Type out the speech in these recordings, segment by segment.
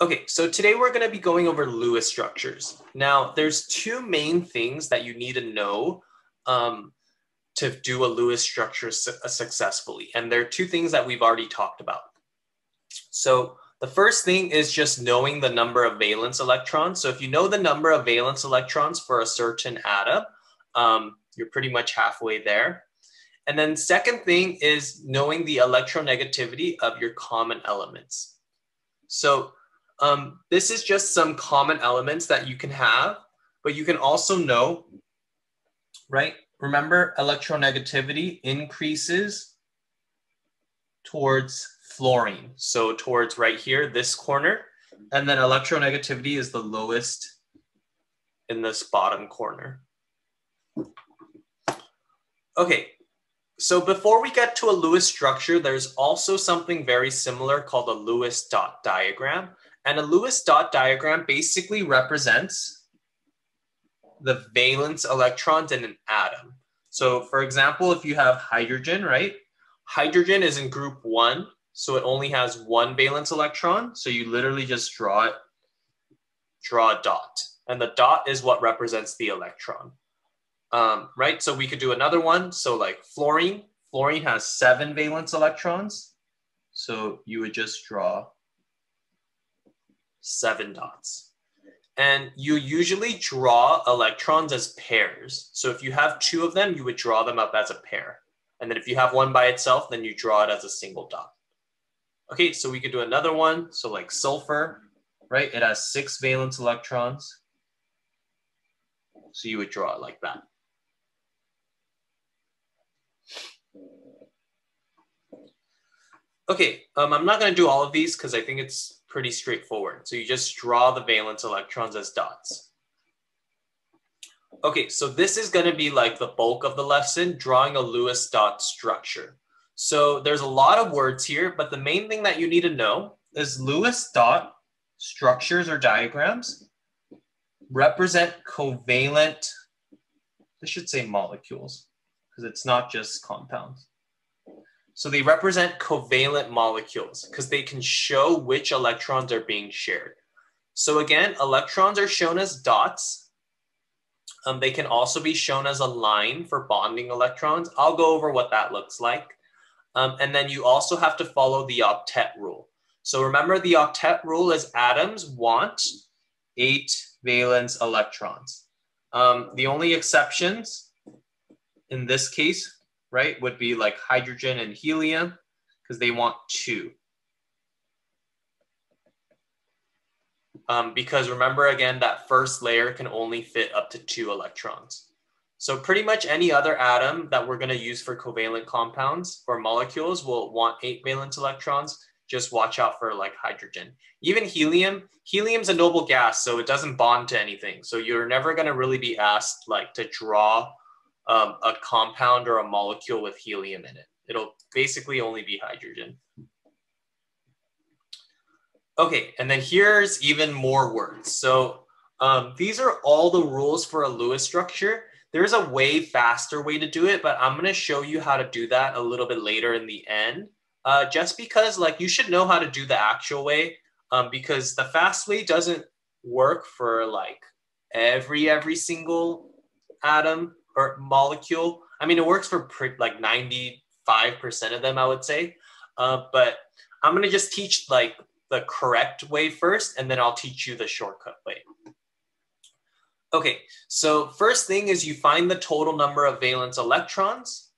Okay, so today we're going to be going over Lewis structures. Now, there's two main things that you need to know um, to do a Lewis structure su uh, successfully. And there are two things that we've already talked about. So the first thing is just knowing the number of valence electrons. So if you know the number of valence electrons for a certain atom, um, you're pretty much halfway there. And then second thing is knowing the electronegativity of your common elements. So um, this is just some common elements that you can have, but you can also know, right? Remember electronegativity increases towards fluorine. So towards right here, this corner, and then electronegativity is the lowest in this bottom corner. Okay, so before we get to a Lewis structure, there's also something very similar called a Lewis dot diagram. And a Lewis dot diagram basically represents the valence electrons in an atom. So for example, if you have hydrogen, right? Hydrogen is in group one, so it only has one valence electron. So you literally just draw it, draw a dot. And the dot is what represents the electron um, right? So we could do another one. So like fluorine, fluorine has seven valence electrons. So you would just draw seven dots. And you usually draw electrons as pairs. So if you have two of them, you would draw them up as a pair. And then if you have one by itself, then you draw it as a single dot. Okay, so we could do another one. So like sulfur, right? It has six valence electrons. So you would draw it like that. Okay, um, I'm not going to do all of these because I think it's pretty straightforward. So you just draw the valence electrons as dots. Okay, so this is going to be like the bulk of the lesson, drawing a Lewis dot structure. So there's a lot of words here, but the main thing that you need to know is Lewis dot structures or diagrams represent covalent, I should say molecules, because it's not just compounds. So they represent covalent molecules because they can show which electrons are being shared. So again, electrons are shown as dots. Um, they can also be shown as a line for bonding electrons. I'll go over what that looks like. Um, and then you also have to follow the octet rule. So remember the octet rule is atoms want eight valence electrons. Um, the only exceptions in this case right, would be like hydrogen and helium because they want two. Um, because remember again, that first layer can only fit up to two electrons. So pretty much any other atom that we're gonna use for covalent compounds or molecules will want eight valence electrons. Just watch out for like hydrogen. Even helium, helium's a noble gas, so it doesn't bond to anything. So you're never gonna really be asked like to draw um, a compound or a molecule with helium in it. It'll basically only be hydrogen. Okay, and then here's even more words. So um, these are all the rules for a Lewis structure. There's a way faster way to do it, but I'm gonna show you how to do that a little bit later in the end. Uh, just because like you should know how to do the actual way um, because the fast way doesn't work for like every every single atom or molecule. I mean, it works for like 95% of them, I would say. Uh, but I'm going to just teach like the correct way first, and then I'll teach you the shortcut way. Okay, so first thing is you find the total number of valence electrons.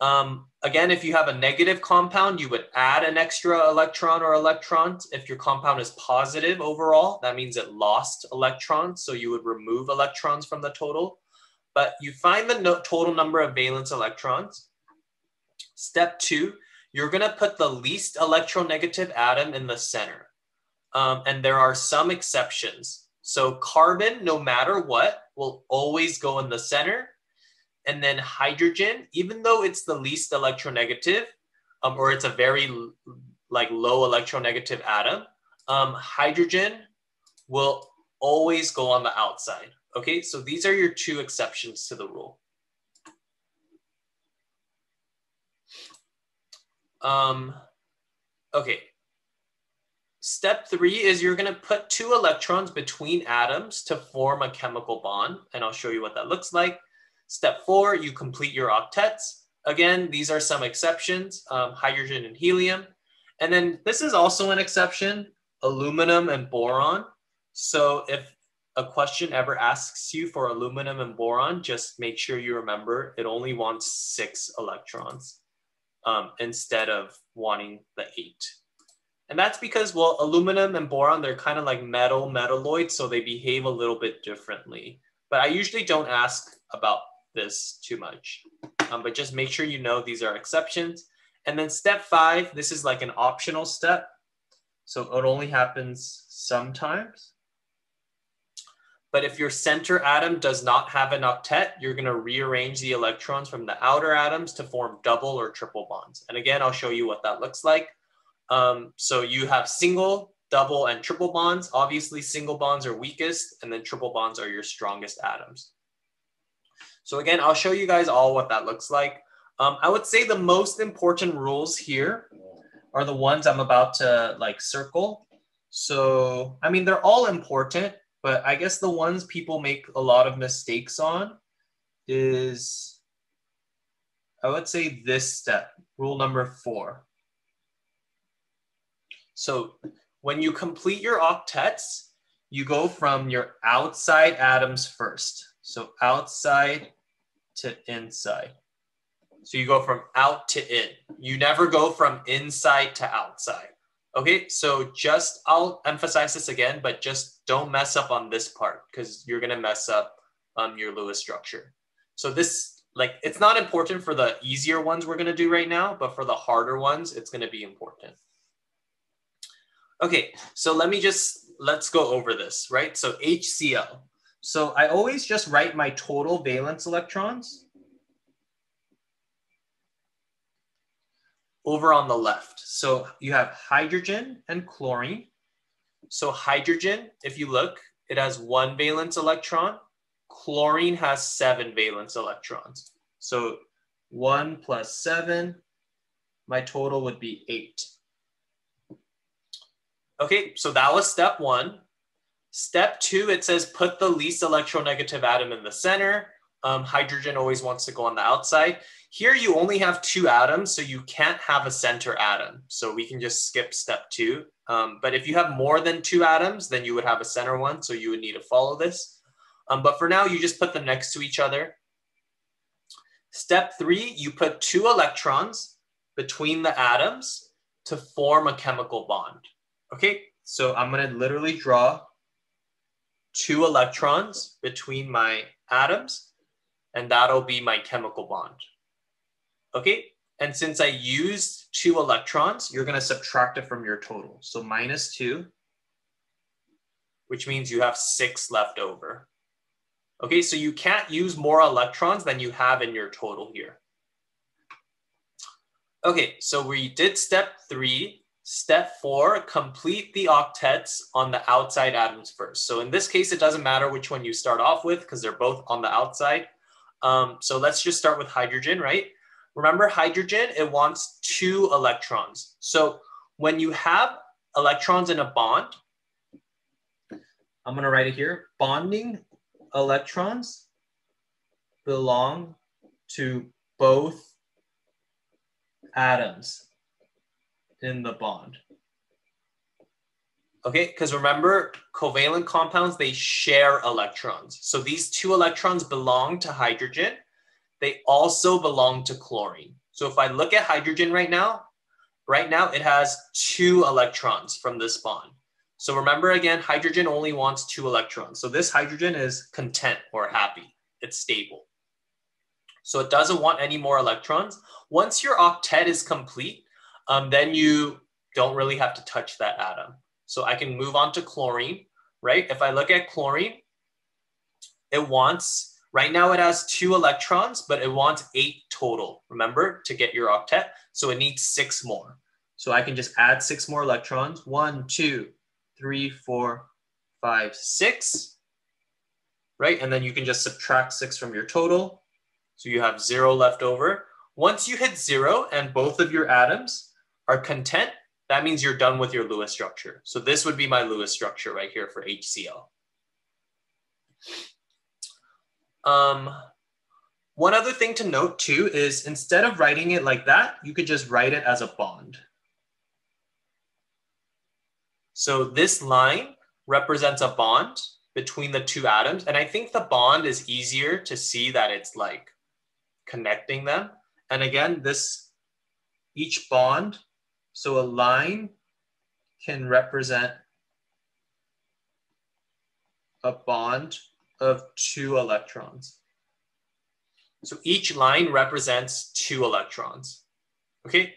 Um, again, if you have a negative compound, you would add an extra electron or electrons. If your compound is positive overall, that means it lost electrons. So you would remove electrons from the total but you find the no total number of valence electrons. Step two, you're gonna put the least electronegative atom in the center. Um, and there are some exceptions. So carbon, no matter what, will always go in the center. And then hydrogen, even though it's the least electronegative, um, or it's a very like low electronegative atom, um, hydrogen will always go on the outside. Okay, so these are your two exceptions to the rule. Um, okay, step three is you're gonna put two electrons between atoms to form a chemical bond, and I'll show you what that looks like. Step four, you complete your octets. Again, these are some exceptions, um, hydrogen and helium. And then this is also an exception, aluminum and boron. So if a question ever asks you for aluminum and boron, just make sure you remember it only wants six electrons um, instead of wanting the eight. And that's because, well, aluminum and boron, they're kind of like metal metalloids, so they behave a little bit differently. But I usually don't ask about this too much. Um, but just make sure you know these are exceptions. And then step five, this is like an optional step. So it only happens sometimes. But if your center atom does not have an octet, you're going to rearrange the electrons from the outer atoms to form double or triple bonds. And again, I'll show you what that looks like. Um, so you have single, double, and triple bonds. Obviously, single bonds are weakest, and then triple bonds are your strongest atoms. So again, I'll show you guys all what that looks like. Um, I would say the most important rules here are the ones I'm about to like circle. So, I mean, they're all important, but I guess the ones people make a lot of mistakes on is, I would say this step, rule number four. So when you complete your octets, you go from your outside atoms first. So outside to inside. So you go from out to in. You never go from inside to outside. Okay, so just, I'll emphasize this again, but just don't mess up on this part because you're gonna mess up um, your Lewis structure. So this, like, it's not important for the easier ones we're gonna do right now, but for the harder ones, it's gonna be important. Okay, so let me just, let's go over this, right? So HCl. So I always just write my total valence electrons over on the left. So you have hydrogen and chlorine. So hydrogen, if you look, it has one valence electron. Chlorine has seven valence electrons. So one plus seven, my total would be eight. Okay, so that was step one. Step two, it says put the least electronegative atom in the center. Um, hydrogen always wants to go on the outside. Here you only have two atoms, so you can't have a center atom. So we can just skip step two. Um, but if you have more than two atoms, then you would have a center one. So you would need to follow this. Um, but for now, you just put them next to each other. Step three, you put two electrons between the atoms to form a chemical bond. Okay, so I'm gonna literally draw two electrons between my atoms, and that'll be my chemical bond. Okay, and since I used two electrons, you're gonna subtract it from your total. So minus two, which means you have six left over. Okay, so you can't use more electrons than you have in your total here. Okay, so we did step three, Step four, complete the octets on the outside atoms first. So in this case, it doesn't matter which one you start off with because they're both on the outside. Um, so let's just start with hydrogen, right? Remember hydrogen, it wants two electrons. So when you have electrons in a bond, I'm gonna write it here, bonding electrons belong to both atoms in the bond. Okay, because remember, covalent compounds, they share electrons. So these two electrons belong to hydrogen. They also belong to chlorine. So if I look at hydrogen right now, right now it has two electrons from this bond. So remember again, hydrogen only wants two electrons. So this hydrogen is content or happy. It's stable. So it doesn't want any more electrons. Once your octet is complete, um, then you don't really have to touch that atom. So I can move on to chlorine, right? If I look at chlorine, it wants, right now it has two electrons, but it wants eight total, remember, to get your octet. So it needs six more. So I can just add six more electrons. One, two, three, four, five, six, right? And then you can just subtract six from your total. So you have zero left over. Once you hit zero and both of your atoms are content, that means you're done with your Lewis structure. So this would be my Lewis structure right here for HCl. Um, one other thing to note too is instead of writing it like that, you could just write it as a bond. So this line represents a bond between the two atoms. And I think the bond is easier to see that it's like connecting them. And again, this, each bond, so a line can represent a bond of two electrons. So each line represents two electrons. Okay,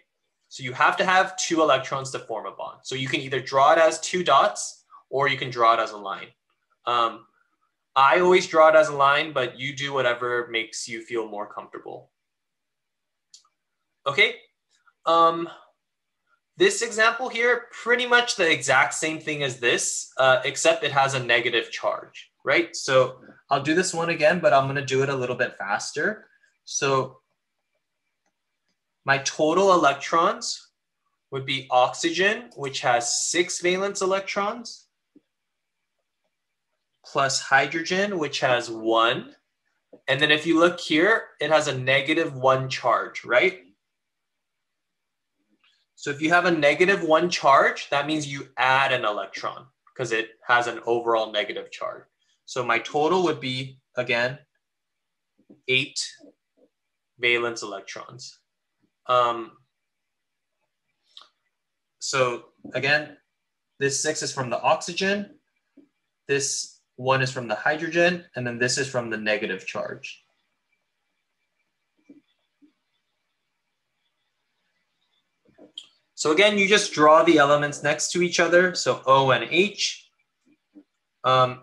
so you have to have two electrons to form a bond. So you can either draw it as two dots or you can draw it as a line. Um, I always draw it as a line, but you do whatever makes you feel more comfortable. Okay, um, this example here, pretty much the exact same thing as this, uh, except it has a negative charge, right? So I'll do this one again, but I'm gonna do it a little bit faster. So my total electrons would be oxygen, which has six valence electrons, plus hydrogen, which has one. And then if you look here, it has a negative one charge, right? So if you have a negative one charge, that means you add an electron because it has an overall negative charge. So my total would be, again, eight valence electrons. Um, so again, this six is from the oxygen, this one is from the hydrogen, and then this is from the negative charge. So again, you just draw the elements next to each other. So O and H. Um,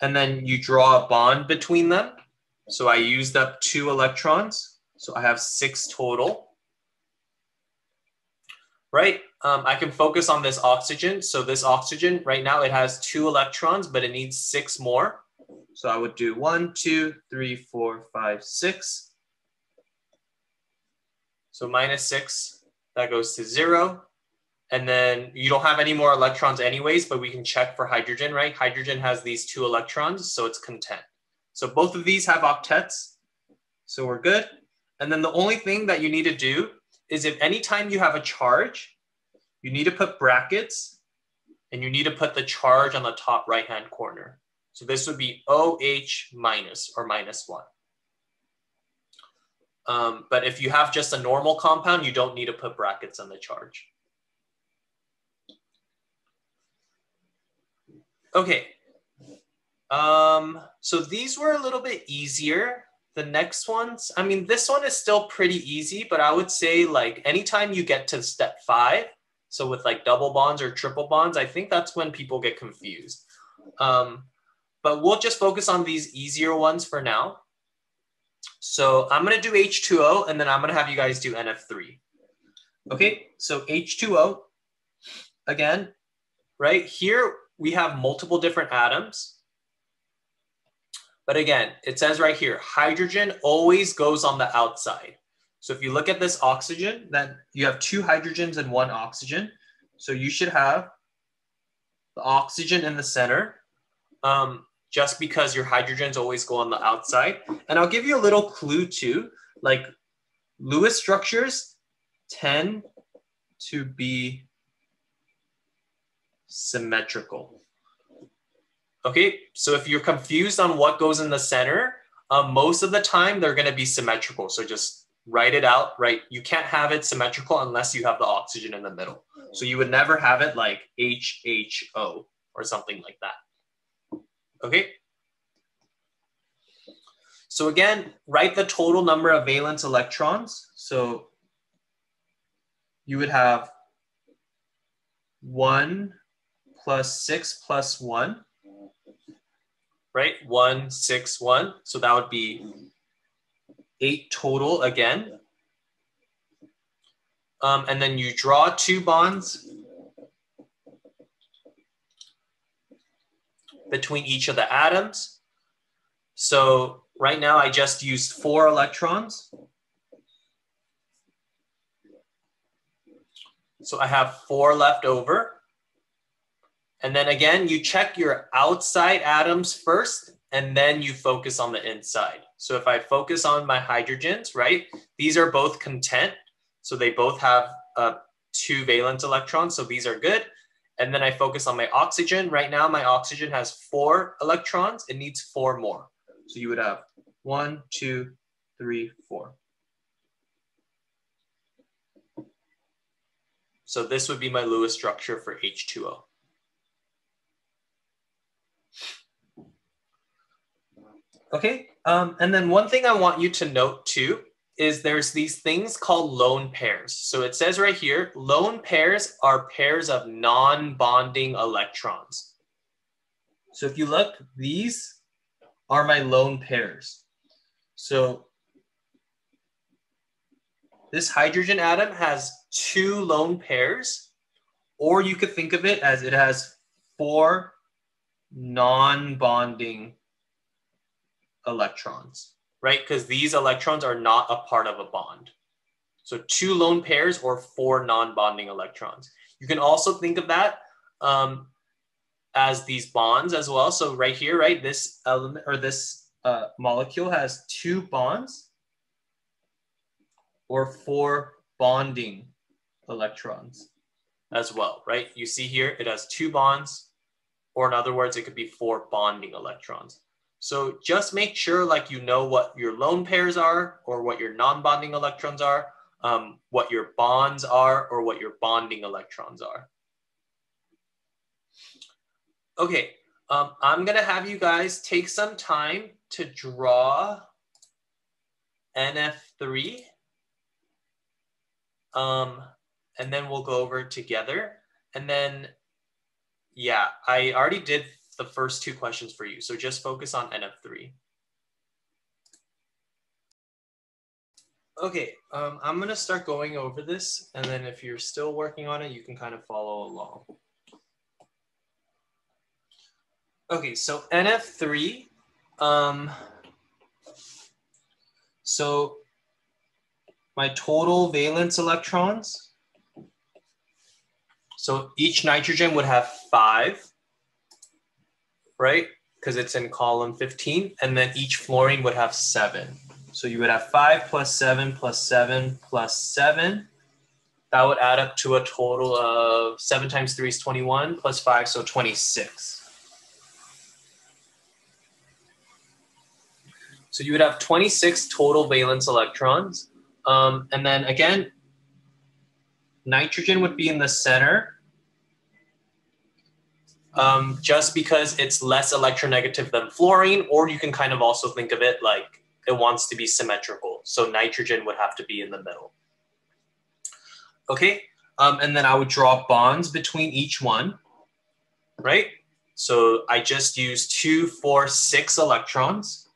and then you draw a bond between them. So I used up two electrons. So I have six total, right? Um, I can focus on this oxygen. So this oxygen right now, it has two electrons, but it needs six more. So I would do one, two, three, four, five, six. So minus six, that goes to zero. And then you don't have any more electrons anyways, but we can check for hydrogen, right? Hydrogen has these two electrons, so it's content. So both of these have octets, so we're good. And then the only thing that you need to do is if anytime you have a charge, you need to put brackets and you need to put the charge on the top right-hand corner. So this would be OH minus or minus one. Um, but if you have just a normal compound, you don't need to put brackets on the charge. Okay. Um, so these were a little bit easier the next ones, I mean, this one is still pretty easy, but I would say like anytime you get to step five, so with like double bonds or triple bonds, I think that's when people get confused. Um, but we'll just focus on these easier ones for now. So I'm gonna do H2O and then I'm gonna have you guys do NF3. Okay, so H2O, again, right here we have multiple different atoms. But again, it says right here, hydrogen always goes on the outside. So if you look at this oxygen, then you have two hydrogens and one oxygen. So you should have the oxygen in the center, um, just because your hydrogens always go on the outside. And I'll give you a little clue too, like Lewis structures tend to be symmetrical. Okay, so if you're confused on what goes in the center, um, most of the time they're going to be symmetrical. So just write it out, right? You can't have it symmetrical unless you have the oxygen in the middle. So you would never have it like HHO or something like that. Okay. So again, write the total number of valence electrons. So you would have one plus six plus one right? One, six, one. So that would be eight total again. Um, and then you draw two bonds between each of the atoms. So right now I just used four electrons. So I have four left over. And then again, you check your outside atoms first, and then you focus on the inside. So if I focus on my hydrogens, right, these are both content. So they both have uh, two valence electrons. So these are good. And then I focus on my oxygen. Right now, my oxygen has four electrons. It needs four more. So you would have one, two, three, four. So this would be my Lewis structure for H2O. Okay, um, and then one thing I want you to note too is there's these things called lone pairs. So it says right here, lone pairs are pairs of non-bonding electrons. So if you look, these are my lone pairs. So this hydrogen atom has two lone pairs, or you could think of it as it has four non-bonding electrons, right? Because these electrons are not a part of a bond. So two lone pairs or four non-bonding electrons. You can also think of that um, as these bonds as well. So right here, right, this element or this uh, molecule has two bonds or four bonding electrons as well, right? You see here, it has two bonds, or in other words, it could be four bonding electrons. So just make sure like you know what your lone pairs are or what your non-bonding electrons are, um, what your bonds are or what your bonding electrons are. Okay, um, I'm gonna have you guys take some time to draw NF3. Um, and then we'll go over together. And then, yeah, I already did the first two questions for you. So just focus on NF3. Okay, um, I'm gonna start going over this and then if you're still working on it, you can kind of follow along. Okay, so NF3, um, so my total valence electrons, so each nitrogen would have five right? Because it's in column 15. And then each fluorine would have seven. So you would have five plus seven plus seven plus seven. That would add up to a total of seven times three is 21 plus five, so 26. So you would have 26 total valence electrons. Um, and then again, nitrogen would be in the center um, just because it's less electronegative than fluorine, or you can kind of also think of it like it wants to be symmetrical. So nitrogen would have to be in the middle. Okay, um, and then I would draw bonds between each one, right? So I just use two, four, six electrons.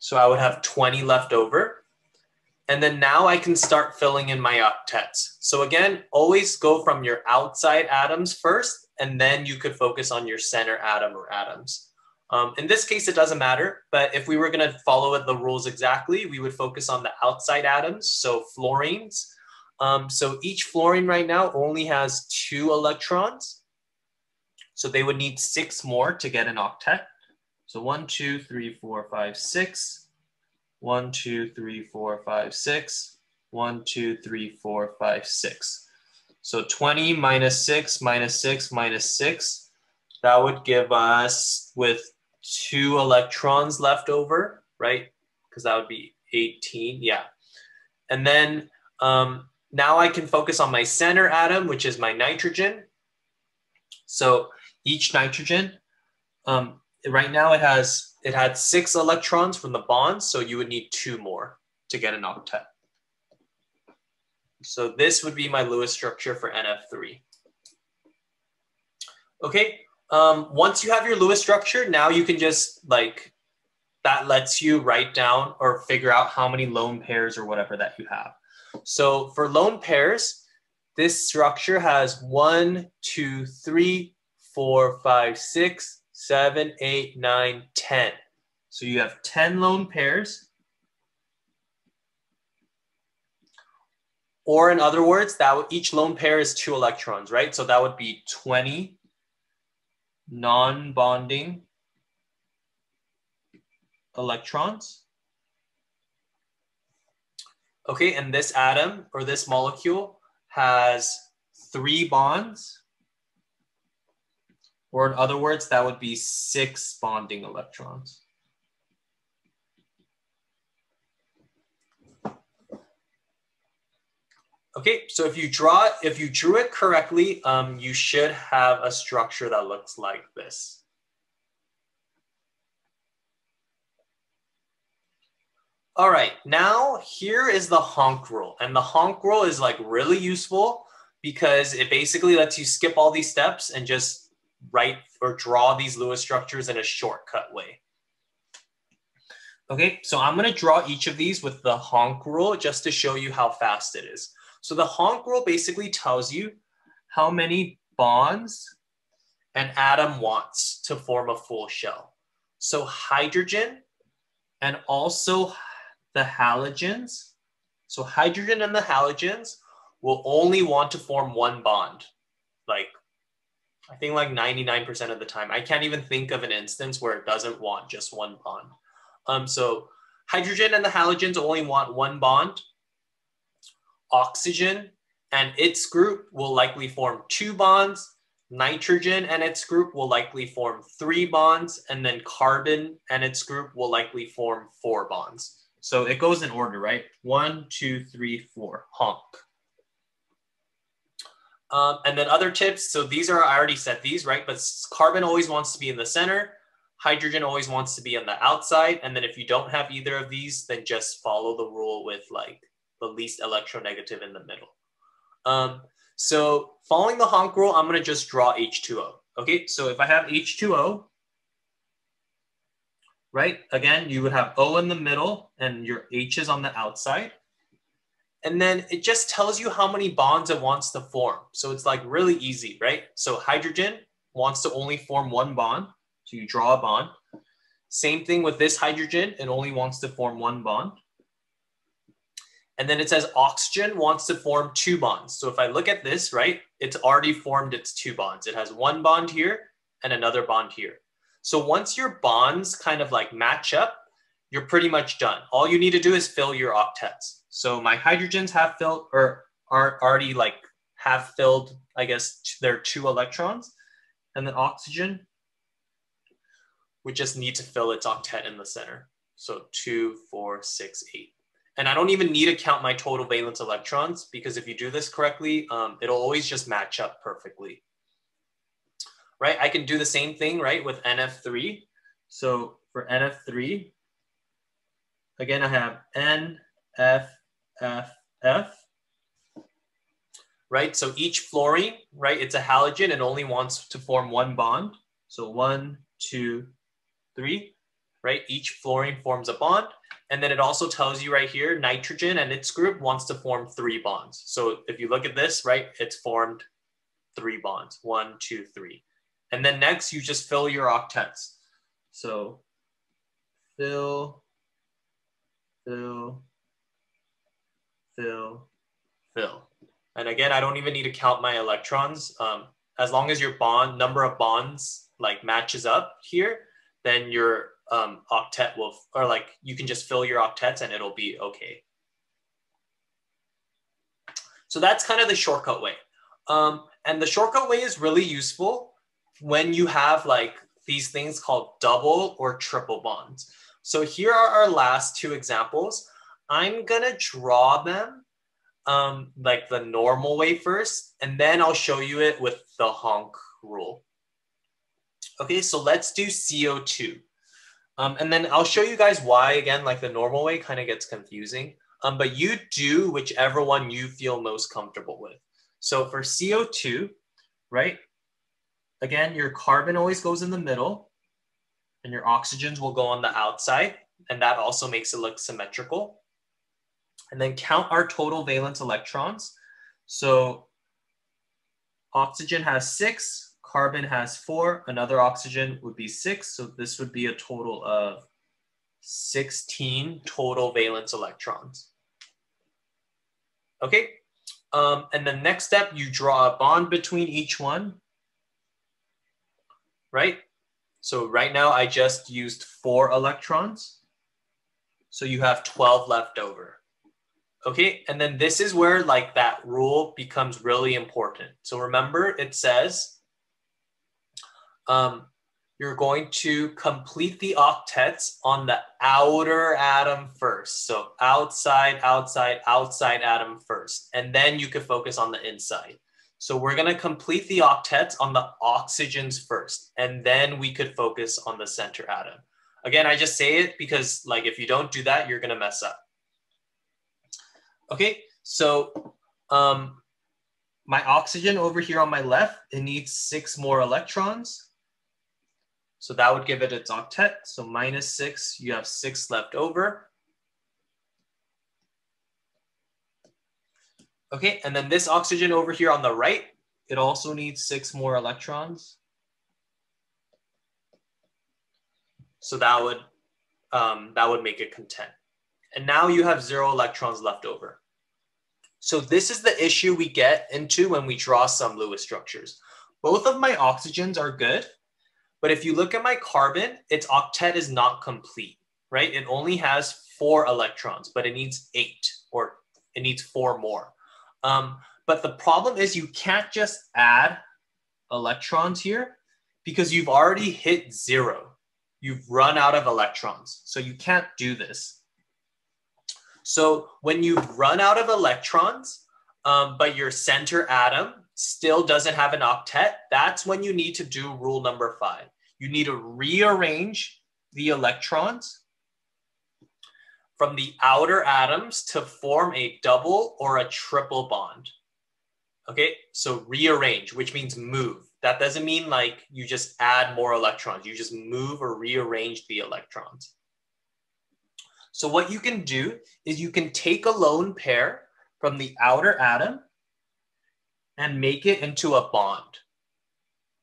So I would have 20 left over. And then now I can start filling in my octets. So again, always go from your outside atoms first, and then you could focus on your center atom or atoms. Um, in this case, it doesn't matter, but if we were gonna follow the rules exactly, we would focus on the outside atoms, so fluorines. Um, so each fluorine right now only has two electrons. So they would need six more to get an octet. So one, two, three, four, five, six. One, two, three, four, five, six. One, two, three, four, five, six. So 20 minus 6 minus 6 minus 6, that would give us with two electrons left over, right? Because that would be 18, yeah. And then um, now I can focus on my center atom, which is my nitrogen. So each nitrogen, um, right now it has it had six electrons from the bonds, so you would need two more to get an octet. So this would be my Lewis structure for NF3. Okay, um, once you have your Lewis structure, now you can just like, that lets you write down or figure out how many lone pairs or whatever that you have. So for lone pairs, this structure has one, two, three, four, five, six, seven, eight, nine, ten. So you have 10 lone pairs. Or in other words, that each lone pair is two electrons, right? So that would be 20 non-bonding electrons. Okay, and this atom or this molecule has three bonds. Or in other words, that would be six bonding electrons. Okay, so if you draw, if you drew it correctly, um, you should have a structure that looks like this. All right, now here is the HONC rule. And the HONC rule is like really useful because it basically lets you skip all these steps and just write or draw these Lewis structures in a shortcut way. Okay, so I'm gonna draw each of these with the HONC rule just to show you how fast it is. So the HONC rule basically tells you how many bonds an atom wants to form a full shell. So hydrogen and also the halogens. So hydrogen and the halogens will only want to form one bond. Like, I think like 99% of the time. I can't even think of an instance where it doesn't want just one bond. Um, so hydrogen and the halogens only want one bond oxygen and its group will likely form two bonds. Nitrogen and its group will likely form three bonds. And then carbon and its group will likely form four bonds. So it goes in order, right? One, two, three, four, HONC. Um, and then other tips. So these are, I already said these, right? But carbon always wants to be in the center. Hydrogen always wants to be on the outside. And then if you don't have either of these, then just follow the rule with like the least electronegative in the middle. Um, so following the HONC rule, I'm gonna just draw H2O. Okay, so if I have H2O, right? Again, you would have O in the middle and your H is on the outside. And then it just tells you how many bonds it wants to form. So it's like really easy, right? So hydrogen wants to only form one bond. So you draw a bond. Same thing with this hydrogen, it only wants to form one bond. And then it says oxygen wants to form two bonds. So if I look at this, right, it's already formed its two bonds. It has one bond here and another bond here. So once your bonds kind of like match up, you're pretty much done. All you need to do is fill your octets. So my hydrogens have filled or are already like have filled, I guess, their two electrons. And then oxygen, we just need to fill its octet in the center. So two, four, six, eight. And I don't even need to count my total valence electrons because if you do this correctly, um, it'll always just match up perfectly. Right, I can do the same thing, right, with NF3. So for NF3, again, I have N, F, F, F. Right, so each fluorine, right, it's a halogen and only wants to form one bond. So one, two, three, right? Each fluorine forms a bond. And then it also tells you right here, nitrogen and its group wants to form three bonds. So if you look at this, right, it's formed three bonds, one, two, three. And then next you just fill your octets. So fill, fill, fill, fill. And again, I don't even need to count my electrons. Um, as long as your bond number of bonds like matches up here, then your um, octet will, or like you can just fill your octets and it'll be okay. So that's kind of the shortcut way. Um, and the shortcut way is really useful when you have like these things called double or triple bonds. So here are our last two examples. I'm gonna draw them um, like the normal way first, and then I'll show you it with the HONC rule. Okay, so let's do CO2. Um, and then I'll show you guys why, again, like the normal way kind of gets confusing. Um, but you do whichever one you feel most comfortable with. So for CO2, right? Again, your carbon always goes in the middle and your oxygens will go on the outside. And that also makes it look symmetrical. And then count our total valence electrons. So oxygen has six, Carbon has four, another oxygen would be six. So this would be a total of 16 total valence electrons. Okay, Um, and the next step, you draw a bond between each one, right? So right now I just used four electrons. So you have 12 left over. Okay, and then this is where like that rule becomes really important. So remember it says um, you're going to complete the octets on the outer atom first. So outside, outside, outside atom first. And then you could focus on the inside. So we're gonna complete the octets on the oxygens first, and then we could focus on the center atom. Again, I just say it because like if you don't do that, you're gonna mess up. Okay, so um, my oxygen over here on my left, it needs six more electrons. So that would give it its octet. So minus six, you have six left over. Okay, and then this oxygen over here on the right, it also needs six more electrons. So that would, um, that would make it content. And now you have zero electrons left over. So this is the issue we get into when we draw some Lewis structures. Both of my oxygens are good, but if you look at my carbon, its octet is not complete, right? It only has four electrons, but it needs eight or it needs four more. Um, but the problem is you can't just add electrons here because you've already hit zero. You've run out of electrons. So you can't do this. So when you run out of electrons, um, but your center atom still doesn't have an octet, that's when you need to do rule number five. You need to rearrange the electrons from the outer atoms to form a double or a triple bond. Okay, so rearrange, which means move. That doesn't mean like you just add more electrons. You just move or rearrange the electrons. So what you can do is you can take a lone pair from the outer atom and make it into a bond.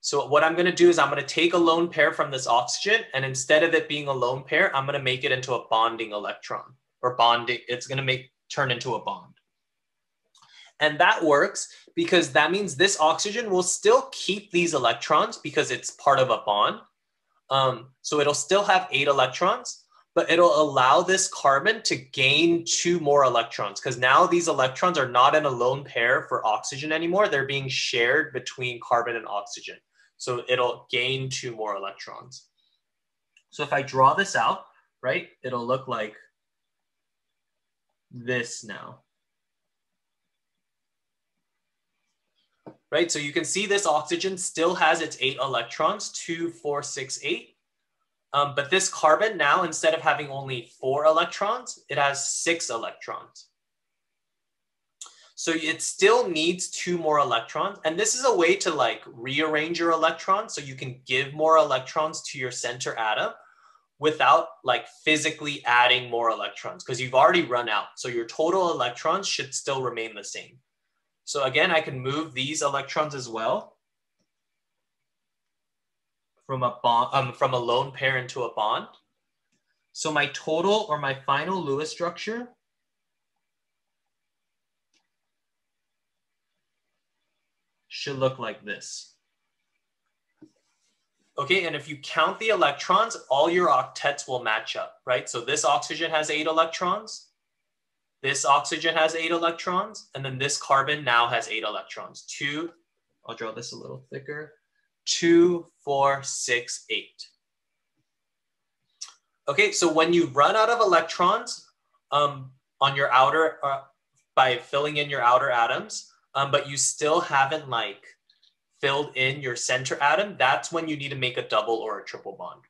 So what I'm going to do is I'm going to take a lone pair from this oxygen, and instead of it being a lone pair, I'm going to make it into a bonding electron or bonding. It's going to make turn into a bond. And that works because that means this oxygen will still keep these electrons because it's part of a bond. Um, so it'll still have eight electrons, but it'll allow this carbon to gain two more electrons because now these electrons are not in a lone pair for oxygen anymore. They're being shared between carbon and oxygen. So it'll gain two more electrons. So if I draw this out, right, it'll look like this now. Right, so you can see this oxygen still has its eight electrons, two, four, six, eight. Um, but this carbon now, instead of having only four electrons, it has six electrons. So it still needs two more electrons. And this is a way to like rearrange your electrons so you can give more electrons to your center atom without like physically adding more electrons because you've already run out. So your total electrons should still remain the same. So again, I can move these electrons as well from a bond, um, from a lone pair into a bond. So my total or my final Lewis structure should look like this. Okay, and if you count the electrons, all your octets will match up, right? So this oxygen has eight electrons, this oxygen has eight electrons, and then this carbon now has eight electrons. Two, I'll draw this a little thicker, two, four, six, eight. Okay, so when you run out of electrons um, on your outer, uh, by filling in your outer atoms, um, but you still haven't like filled in your center atom, that's when you need to make a double or a triple bond.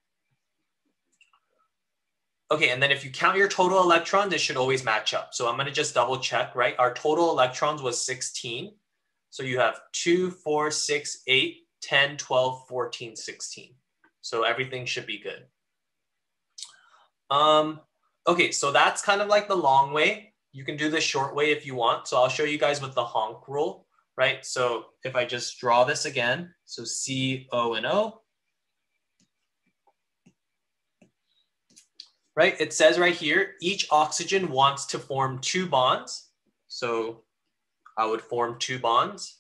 Okay, and then if you count your total electrons, it should always match up. So I'm gonna just double check, right? Our total electrons was 16. So you have 2, 4, 6, 8, 10, 12, 14, 16. So everything should be good. Um, okay, so that's kind of like the long way. You can do the short way if you want. So I'll show you guys with the HONC rule, right? So if I just draw this again, so C, O, and O, right? It says right here, each oxygen wants to form two bonds. So I would form two bonds.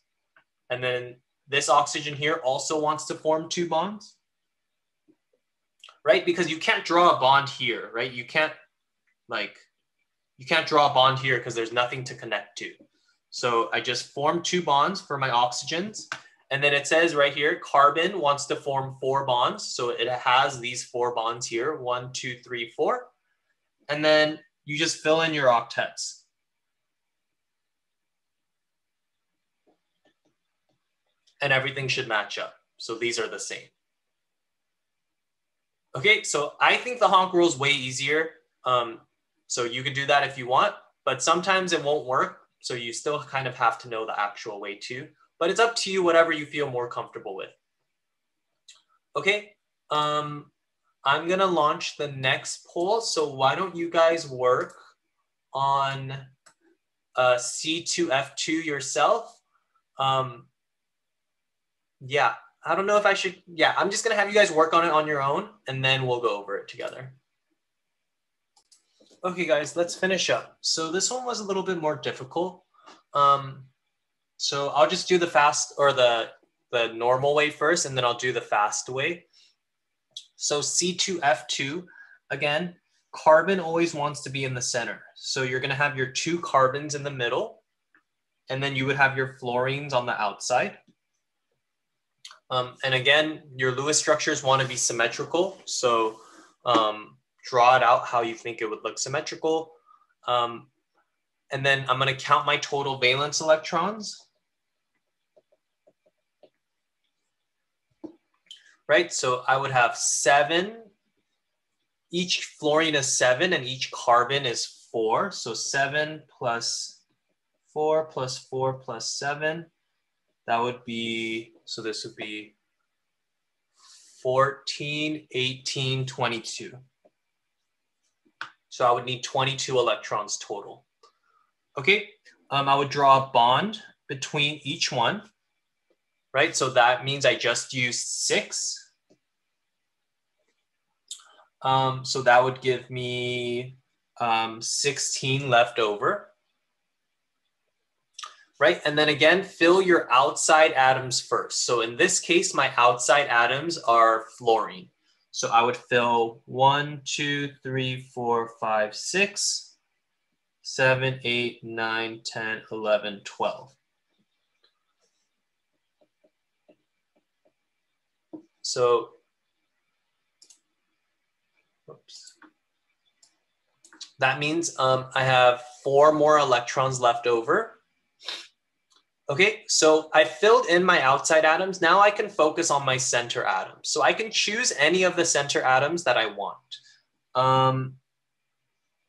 And then this oxygen here also wants to form two bonds, right? Because you can't draw a bond here, right? You can't like, you can't draw a bond here because there's nothing to connect to. So I just form two bonds for my oxygens. And then it says right here, carbon wants to form four bonds. So it has these four bonds here, one, two, three, four. And then you just fill in your octets. And everything should match up. So these are the same. Okay, so I think the HONC rule is way easier. Um, so you can do that if you want, but sometimes it won't work. So you still kind of have to know the actual way too but it's up to you, whatever you feel more comfortable with. Okay, um, I'm gonna launch the next poll. So why don't you guys work on uh, C2F2 yourself? Um, yeah, I don't know if I should, yeah, I'm just gonna have you guys work on it on your own and then we'll go over it together. Okay guys, let's finish up. So this one was a little bit more difficult. Um, so I'll just do the fast or the, the normal way first, and then I'll do the fast way. So C2F2, again, carbon always wants to be in the center. So you're gonna have your two carbons in the middle, and then you would have your fluorines on the outside. Um, and again, your Lewis structures want to be symmetrical. So um, draw it out how you think it would look symmetrical. Um, and then I'm going to count my total valence electrons. right? So I would have seven, each fluorine is seven and each carbon is four. So seven plus four plus four plus seven, that would be, so this would be 14, 18, 22. So I would need 22 electrons total. Okay, um, I would draw a bond between each one right? So that means I just used six. Um, so that would give me um, 16 left over. Right, and then again, fill your outside atoms first. So in this case, my outside atoms are fluorine. So I would fill one, two, three, four, five, six, seven, eight, nine, 10, 11, 12. So, oops. That means um, I have four more electrons left over. Okay, so I filled in my outside atoms. Now I can focus on my center atoms. So I can choose any of the center atoms that I want. Um,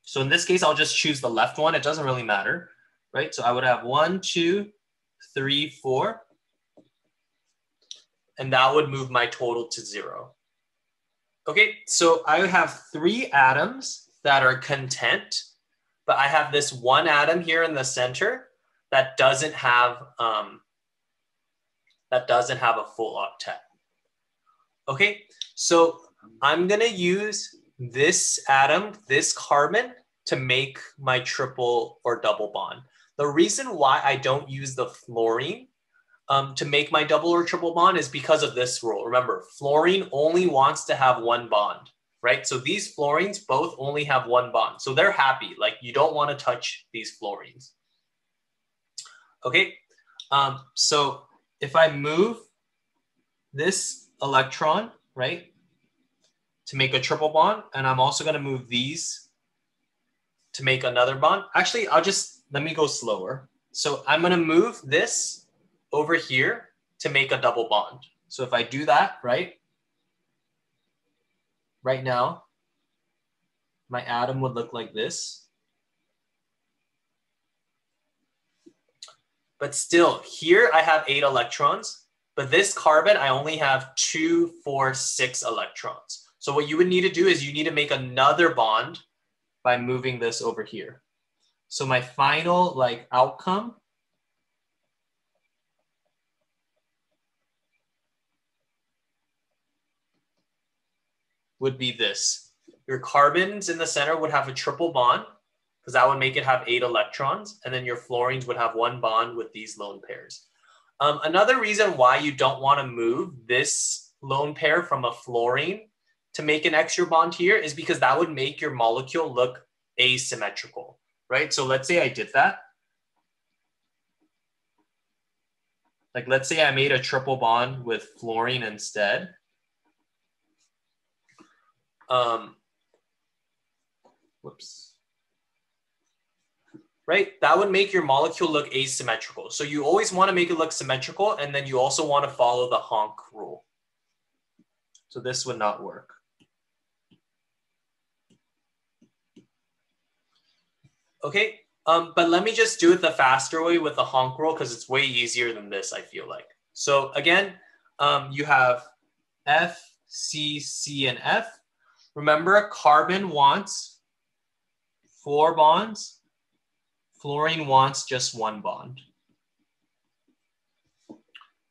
so in this case, I'll just choose the left one. It doesn't really matter, right? So I would have one, two, three, four and that would move my total to zero. Okay, so I have three atoms that are content, but I have this one atom here in the center that doesn't have um, that doesn't have a full octet. Okay, so I'm gonna use this atom, this carbon, to make my triple or double bond. The reason why I don't use the fluorine um, to make my double or triple bond is because of this rule. Remember, fluorine only wants to have one bond, right? So these fluorines both only have one bond. So they're happy. Like you don't want to touch these fluorines. Okay, um, so if I move this electron, right, to make a triple bond, and I'm also going to move these to make another bond. Actually, I'll just, let me go slower. So I'm going to move this over here to make a double bond. So if I do that, right, right now, my atom would look like this. But still, here I have eight electrons, but this carbon, I only have two, four, six electrons. So what you would need to do is you need to make another bond by moving this over here. So my final like outcome would be this. Your carbons in the center would have a triple bond. Because that would make it have eight electrons. And then your fluorines would have one bond with these lone pairs. Um, another reason why you don't want to move this lone pair from a fluorine to make an extra bond here is because that would make your molecule look asymmetrical, right? So let's say I did that. Like let's say I made a triple bond with fluorine instead. Um, whoops. Right, that would make your molecule look asymmetrical. So you always want to make it look symmetrical, and then you also want to follow the HONC rule. So this would not work. Okay, um, but let me just do it the faster way with the HONC rule because it's way easier than this, I feel like. So again, um, you have F, C, C, and F. Remember, carbon wants four bonds. Fluorine wants just one bond.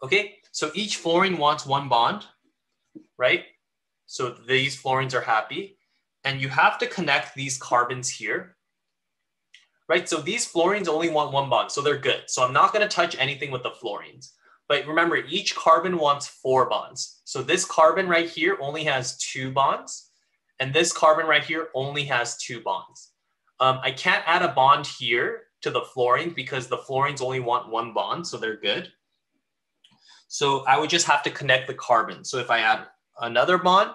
Okay, so each fluorine wants one bond, right? So these fluorines are happy. And you have to connect these carbons here right? So these fluorines only want one bond, so they're good. So I'm not gonna touch anything with the fluorines. But remember, each carbon wants four bonds. So this carbon right here only has two bonds, and this carbon right here only has two bonds. Um, I can't add a bond here to the fluorines because the fluorines only want one bond, so they're good. So I would just have to connect the carbon. So if I add another bond,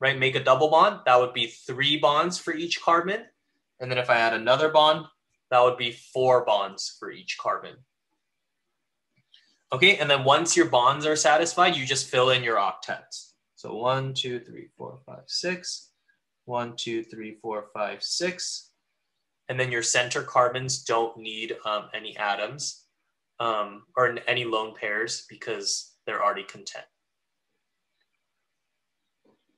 right, make a double bond, that would be three bonds for each carbon. And then if I add another bond, that would be four bonds for each carbon. Okay, and then once your bonds are satisfied, you just fill in your octets. So one, two, three, four, five, six. One, two, three, four, five, six. And then your center carbons don't need um, any atoms um, or any lone pairs because they're already content.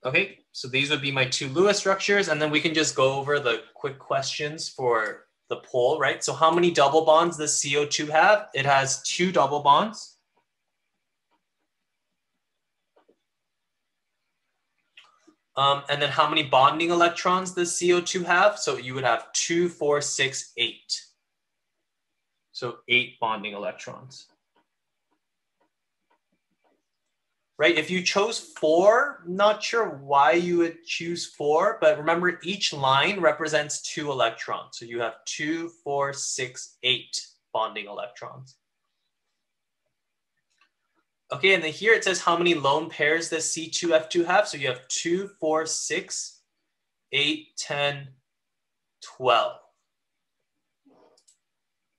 Okay, so these would be my two Lewis structures, and then we can just go over the quick questions for the poll, right? So how many double bonds does CO2 have? It has two double bonds. Um, and then how many bonding electrons does CO2 have? So you would have two, four, six, eight. So eight bonding electrons. right? If you chose four, not sure why you would choose four, but remember each line represents two electrons. So you have two, four, six, eight bonding electrons. Okay, and then here it says how many lone pairs does C2F2 have? So you have two, four, six, eight, 10, 12.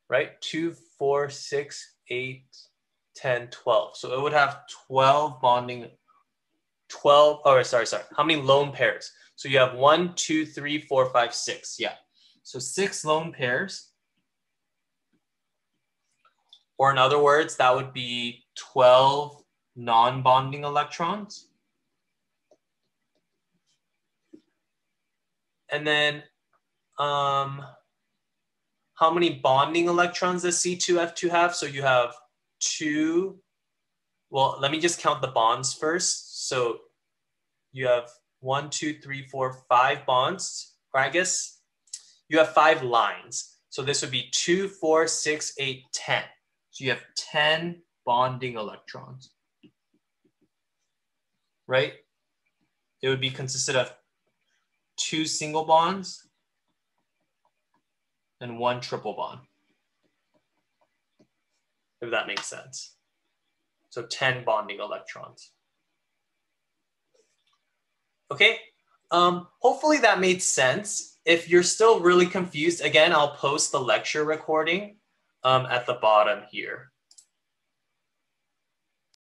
Right? Two, four, six, eight, 10, 12. So it would have 12 bonding, 12, oh, sorry, sorry. How many lone pairs? So you have one, two, three, four, five, six. Yeah. So six lone pairs. Or in other words, that would be 12 non-bonding electrons. And then um, how many bonding electrons does C2F2 have? So you have two, well, let me just count the bonds first. So you have one, two, three, four, five bonds, or I guess you have five lines. So this would be two, four, six, eight, 10. So you have 10 bonding electrons, right? It would be consisted of two single bonds and one triple bond if that makes sense. So 10 bonding electrons. Okay, um, hopefully that made sense. If you're still really confused, again, I'll post the lecture recording um, at the bottom here.